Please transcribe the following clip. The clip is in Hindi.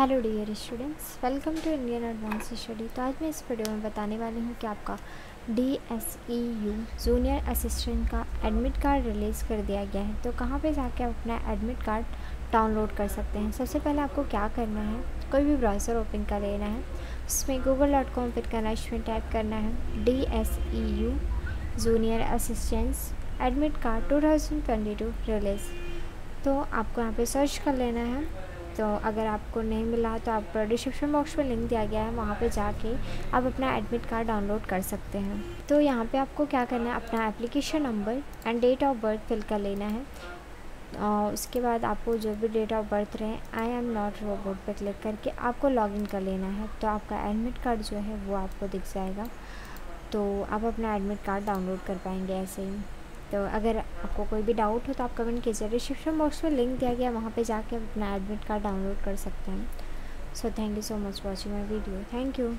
Hello dear students welcome to Indian advance study तो आज मैं इस वीडियो में बताने वाली हूँ कि आपका D S E U junior assistant का एडमिट कार्ड रिलीज़ कर दिया गया है। तो कहाँ पे जाके आप अपना एडमिट कार्ड डाउनलोड कर सकते हैं? सबसे पहले आपको क्या करना है? कोई भी ब्राउज़र ओपन कर लेना है। उसमें गूगल डॉट कॉम पर करना है इसमें टाइप करना है D S E U junior assistants admit card two thousand twenty two release तो आपको यहाँ पे सर्च कर लेना है। तो अगर आपको नहीं मिला तो आप डिस्क्रिप्शन बॉक्स में लिंक दिया गया है, वहाँ पे जाके आप अपना एडमिट कार्ड डाउनलोड कर सकते हैं। तो यहाँ पे आपको क्या करना है, अपना application number and date of birth fill कर लेना है। और उसके बाद आपको जो भी डेट ऑफ़ बर्थ रहे आई एम नॉट रोबोट पर क्लिक करके आपको लॉगिन कर लेना है। तो आपका एडमिट कार्ड जो है, वो आपको दिख जाएगा। तो आप अपना एडमिट कार्ड डाउनलोड कर पाएँगे ऐसे ही। तो अगर आपको कोई भी डाउट हो तो आप कमेंट कीजिए। डिस्क्रिप्शन बॉक्स में लिंक दिया गया वहाँ पे जाके अपना एडमिट कार्ड डाउनलोड कर सकते हैं। So thank you so much watching my video thank you